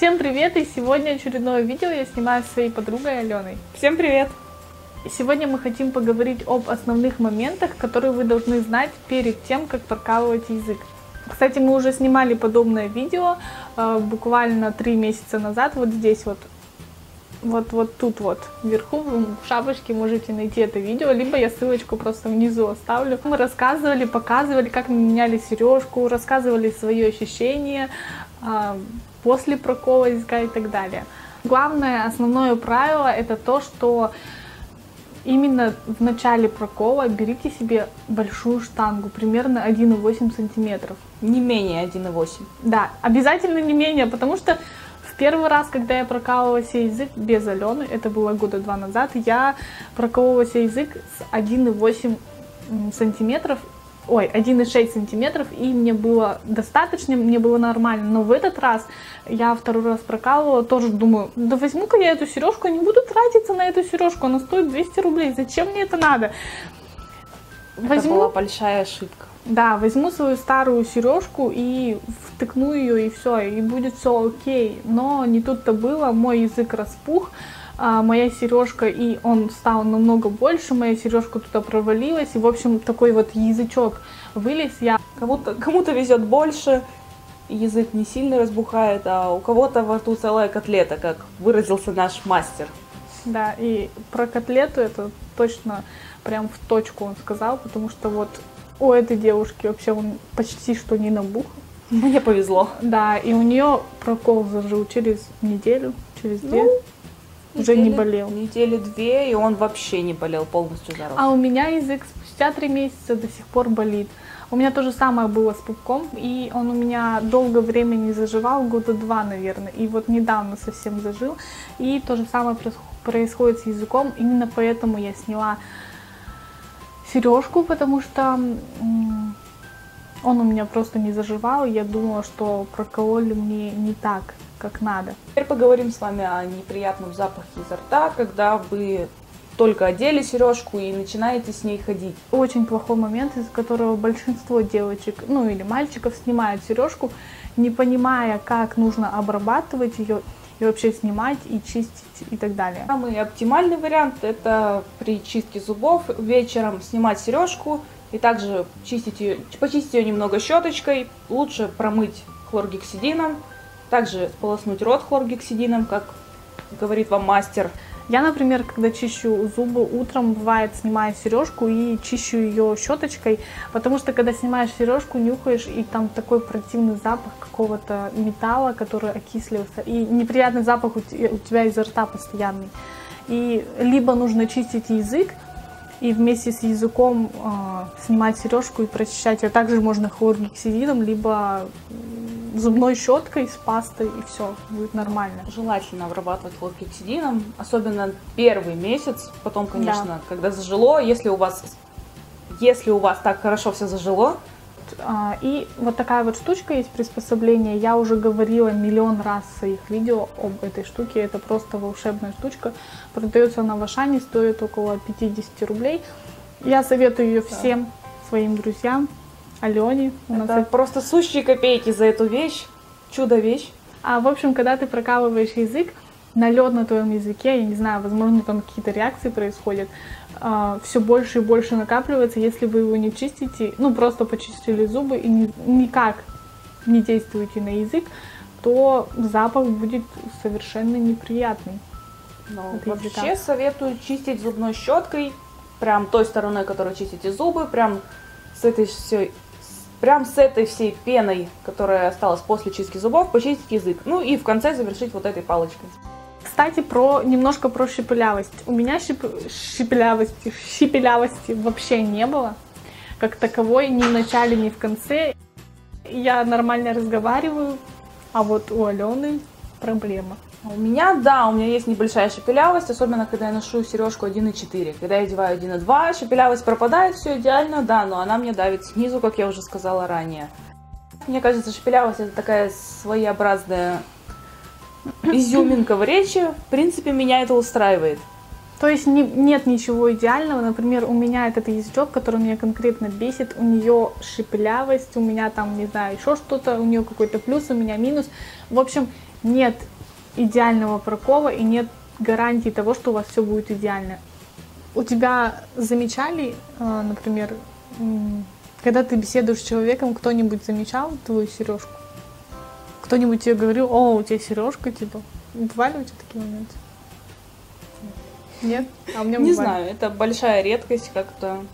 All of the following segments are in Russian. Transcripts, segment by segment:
Всем привет! И сегодня очередное видео я снимаю с своей подругой Аленой. Всем привет! Сегодня мы хотим поговорить об основных моментах, которые вы должны знать перед тем, как прокалывать язык. Кстати, мы уже снимали подобное видео э, буквально три месяца назад, вот здесь вот, вот, вот тут вот, вверху в шапочке можете найти это видео, либо я ссылочку просто внизу оставлю. Мы рассказывали, показывали, как мы меняли сережку, рассказывали свои ощущения, э, после прокола языка и так далее. Главное, основное правило это то, что именно в начале прокола берите себе большую штангу, примерно 1,8 сантиметров. Не менее 1,8. Да, обязательно не менее, потому что в первый раз, когда я прокалывала себе язык без Алены, это было года два назад, я проколола себе язык с 1,8 сантиметров ой, 1,6 сантиметров, и мне было достаточно, мне было нормально. Но в этот раз я второй раз прокалывала, тоже думаю, да возьму-ка я эту сережку, не буду тратиться на эту сережку, она стоит 200 рублей, зачем мне это надо? Возьму... Это была большая ошибка. Да, возьму свою старую сережку и втыкну ее, и все, и будет все окей. Но не тут-то было, мой язык распух, а, моя сережка, и он стал намного больше, моя сережка туда провалилась, и, в общем, такой вот язычок вылез. Я... Кому-то кому везет больше, язык не сильно разбухает, а у кого-то во рту целая котлета, как выразился наш мастер. Да, и про котлету это точно прям в точку он сказал, потому что вот у этой девушки вообще он почти что не набух. Мне повезло. Да, и у нее прокол зажил через неделю, через две. Ну, уже недели, не болел. Недели две, и он вообще не болел, полностью зарос. А у меня язык спустя три месяца до сих пор болит. У меня то же самое было с пупком, и он у меня долго времени заживал, года два, наверное, и вот недавно совсем зажил. И то же самое происходит с языком, именно поэтому я сняла сережку, потому что он у меня просто не заживал, я думала, что прокололи мне не так как надо. Теперь поговорим с вами о неприятном запахе изо рта, когда вы только одели сережку и начинаете с ней ходить. Очень плохой момент, из-за которого большинство девочек, ну или мальчиков снимают сережку, не понимая, как нужно обрабатывать ее и вообще снимать и чистить и так далее. Самый оптимальный вариант это при чистке зубов вечером снимать сережку и также чистить ее, почистить ее немного щеточкой, лучше промыть хлоргексидином, также сполоснуть рот хлоргексидином, как говорит вам мастер. Я, например, когда чищу зубы утром, бывает, снимаю сережку и чищу ее щеточкой, потому что когда снимаешь сережку, нюхаешь, и там такой противный запах какого-то металла, который окислился, и неприятный запах у тебя изо рта постоянный. И либо нужно чистить язык, и вместе с языком э, снимать сережку и прочищать ее. Также можно хлоргексидином, либо зубной щеткой с пастой, и все, будет нормально. Желательно обрабатывать хлоргексидином, особенно первый месяц, потом, конечно, да. когда зажило, если у вас если у вас так хорошо все зажило, а, и вот такая вот штучка есть приспособление. Я уже говорила миллион раз в своих видео об этой штуке. Это просто волшебная штучка. Продается она в Ашане, стоит около 50 рублей. Я советую ее всем да. своим друзьям. Алене. У нас это просто сущие копейки за эту вещь. Чудо-вещь. А в общем, когда ты прокалываешь язык, налет на твоем языке, я не знаю, возможно, там какие-то реакции происходят, э, все больше и больше накапливается, если вы его не чистите, ну, просто почистили зубы и ни, никак не действуете на язык, то запах будет совершенно неприятный. Но вообще языка. советую чистить зубной щеткой, прям той стороной, которой чистите зубы, прям с этой всей прям с этой всей пеной, которая осталась после чистки зубов, почистить язык. Ну и в конце завершить вот этой палочкой. Кстати, про немножко про щепелявость. У меня щеп, щепелявости, щепелявости вообще не было, как таковой, ни в начале, ни в конце. Я нормально разговариваю, а вот у Алены проблема. У меня, да, у меня есть небольшая шепелявость, особенно когда я ношу сережку 1.4. Когда я одеваю 1.2, шепелявость пропадает, все идеально, да, но она мне давит снизу, как я уже сказала ранее. Мне кажется, шепелявость это такая своеобразная изюминка в речи. В принципе, меня это устраивает. То есть не, нет ничего идеального. Например, у меня этот язычок, который меня конкретно бесит, у нее шепелявость, у меня там, не знаю, еще что-то, у нее какой-то плюс, у меня минус. В общем, нет идеального прокова и нет гарантии того, что у вас все будет идеально. У тебя замечали, э, например, когда ты беседуешь с человеком, кто-нибудь замечал твою сережку? Кто-нибудь тебе говорил, о, у тебя сережка, типа. Бывали у тебя такие моменты? Нет? А у меня Не бывали. знаю, это большая редкость, как-то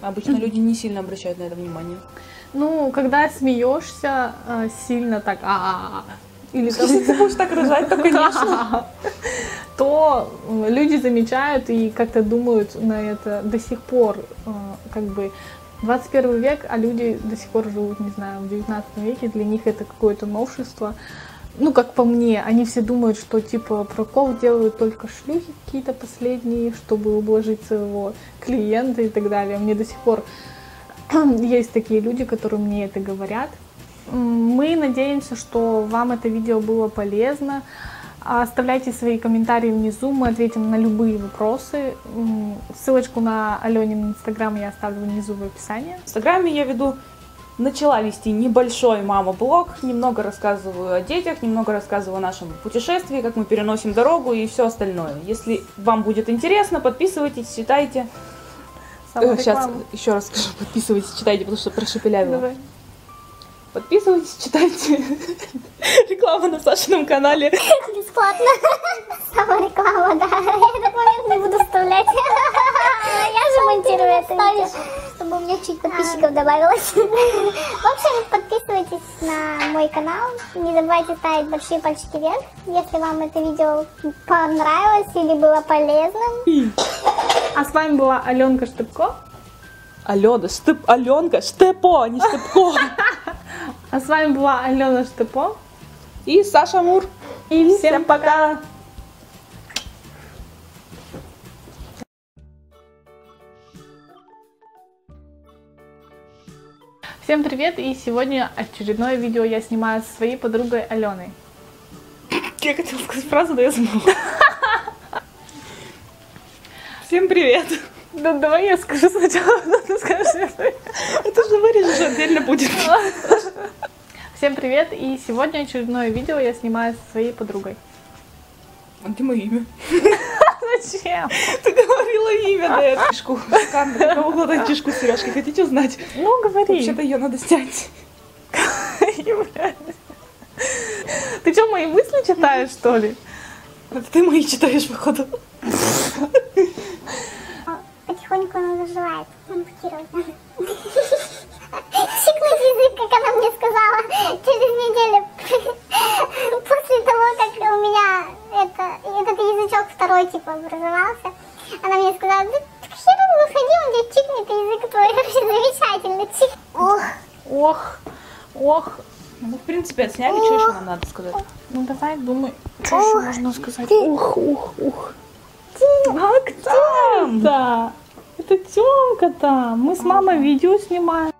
обычно люди не сильно обращают на это внимание. Ну, когда смеешься э, сильно так, а или Если ты будешь так рожать, то, конечно. то люди замечают и как-то думают на это до сих пор, э, как бы 21 век, а люди до сих пор живут, не знаю, в 19 веке, для них это какое-то новшество. Ну, как по мне, они все думают, что типа прокол делают только шлюхи какие-то последние, чтобы ублажить своего клиента и так далее. Мне до сих пор есть такие люди, которые мне это говорят. Мы надеемся, что вам это видео было полезно. Оставляйте свои комментарии внизу, мы ответим на любые вопросы. Ссылочку на Аленин инстаграм я оставлю внизу в описании. В Инстаграме я веду, начала вести небольшой мама-блог, немного рассказываю о детях, немного рассказываю о нашем путешествии, как мы переносим дорогу и все остальное. Если вам будет интересно, подписывайтесь, читайте. Самореклама. Сейчас еще раз скажу, подписывайтесь, читайте, потому что прошепелявила. Давай. Подписывайтесь, читайте. Реклама на Сашином канале. Бесплатно. Сама реклама, да. Я этот момент не буду вставлять. Я же монтирую это видео, чтобы у меня чуть подписчиков добавилось. В общем, подписывайтесь на мой канал. Не забывайте ставить большие пальчики вверх, если вам это видео понравилось или было полезным. А с вами была Аленка Штыбко. Алена, Штеп, Аленка, Штепо, а не Штепко. А с вами была Алена Штепо. И Саша Мур. И всем Всем пока. Всем привет! И сегодня очередное видео я снимаю со своей подругой Аленой. Я хотела сказать фразу, но я забыла. Всем привет. Да давай я скажу сначала, а ты скажешь. Это же вырежешь, отдельно будет. Всем привет! И сегодня очередное видео я снимаю со своей подругой. А где мое имя? Зачем? Ты говорила имя до этого. Чешку. Камера, кого гладать чешку с сережкой? Хотите узнать? Ну, говори. Вообще-то ее надо снять. Ты что, мои мысли читаешь, что ли? Это ты мои читаешь, походу. Она заживает. Ампутировать. Чикнуть язык, как она мне сказала, через неделю. После того, как у меня это, этот язычок второй типа образовался, она мне сказала, да так херу выходи, он тебе чикнет, язык твой вообще замечательно. Чик. Ох, Ох, ох. Ну, в принципе, отсняли, что еще нам надо сказать? Ну давай думай, что еще можно сказать. Ух, ух, ух. Как там? Да. Это Тёмка там. Мы с мамой видео снимаем.